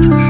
you.